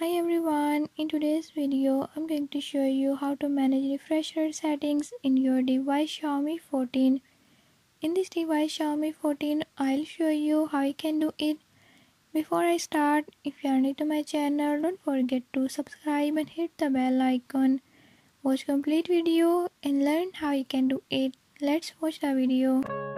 Hi everyone, in today's video I'm going to show you how to manage refresh settings in your device Xiaomi 14. In this device Xiaomi 14 I'll show you how you can do it. Before I start, if you are new to my channel don't forget to subscribe and hit the bell icon. Watch complete video and learn how you can do it. Let's watch the video.